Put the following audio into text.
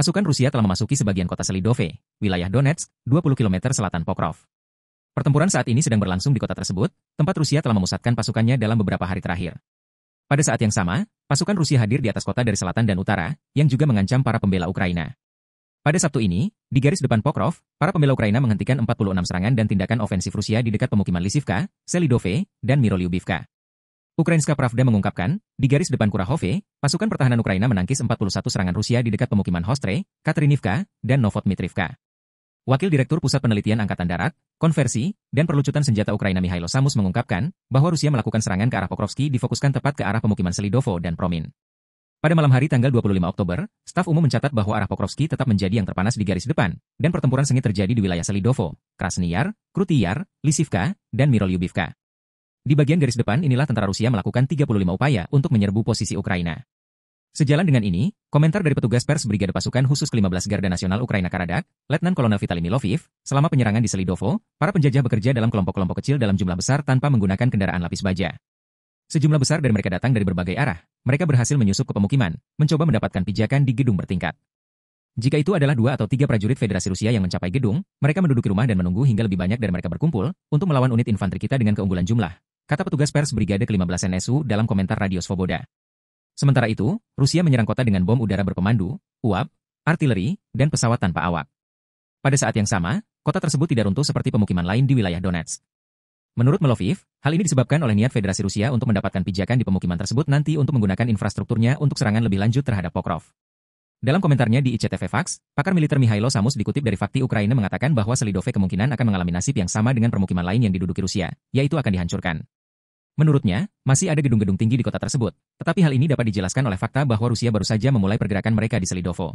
pasukan Rusia telah memasuki sebagian kota Selidove, wilayah Donetsk, 20 km selatan Pokrov. Pertempuran saat ini sedang berlangsung di kota tersebut, tempat Rusia telah memusatkan pasukannya dalam beberapa hari terakhir. Pada saat yang sama, pasukan Rusia hadir di atas kota dari selatan dan utara, yang juga mengancam para pembela Ukraina. Pada Sabtu ini, di garis depan Pokrov, para pembela Ukraina menghentikan 46 serangan dan tindakan ofensif Rusia di dekat pemukiman Lisivka, Selidove, dan Mirolyubivka. Ukrainska Pravda mengungkapkan, di garis depan Kurahove, pasukan pertahanan Ukraina menangkis 41 serangan Rusia di dekat pemukiman Hostre, Katerinivka, dan Novotmitrivka. Wakil Direktur Pusat Penelitian Angkatan Darat, Konversi, dan Perlucutan Senjata Ukraina Mihailo Samus mengungkapkan bahwa Rusia melakukan serangan ke arah Pokrovski difokuskan tepat ke arah pemukiman Selidovo dan Promin. Pada malam hari tanggal 25 Oktober, staf umum mencatat bahwa arah Pokrovski tetap menjadi yang terpanas di garis depan, dan pertempuran sengit terjadi di wilayah Selidovo, Krasniar, Krutiyar, Lisivka, dan Mirolyubivka. Di bagian garis depan inilah tentara Rusia melakukan 35 upaya untuk menyerbu posisi Ukraina. Sejalan dengan ini, komentar dari petugas pers Brigade Pasukan Khusus ke-15 Garda Nasional Ukraina Karadak, Letnan Kolonel Vitaly Miloviv, selama penyerangan di Selidovo, para penjajah bekerja dalam kelompok-kelompok kecil dalam jumlah besar tanpa menggunakan kendaraan lapis baja. Sejumlah besar dari mereka datang dari berbagai arah. Mereka berhasil menyusup ke pemukiman, mencoba mendapatkan pijakan di gedung bertingkat. Jika itu adalah dua atau tiga prajurit Federasi Rusia yang mencapai gedung, mereka menduduki rumah dan menunggu hingga lebih banyak dari mereka berkumpul untuk melawan unit infanteri kita dengan keunggulan jumlah, kata petugas pers Brigade ke-15 NSU dalam komentar Radio Svoboda. Sementara itu, Rusia menyerang kota dengan bom udara berpemandu, uap, artileri, dan pesawat tanpa awak. Pada saat yang sama, kota tersebut tidak runtuh seperti pemukiman lain di wilayah Donetsk. Menurut Meloviv, hal ini disebabkan oleh niat Federasi Rusia untuk mendapatkan pijakan di pemukiman tersebut nanti untuk menggunakan infrastrukturnya untuk serangan lebih lanjut terhadap Pokrov. Dalam komentarnya di ICTV Fax, pakar militer Mihailo Samus dikutip dari Fakti Ukraina mengatakan bahwa Selidove kemungkinan akan mengalami nasib yang sama dengan permukiman lain yang diduduki Rusia, yaitu akan dihancurkan. Menurutnya, masih ada gedung-gedung tinggi di kota tersebut, tetapi hal ini dapat dijelaskan oleh fakta bahwa Rusia baru saja memulai pergerakan mereka di Selidovo.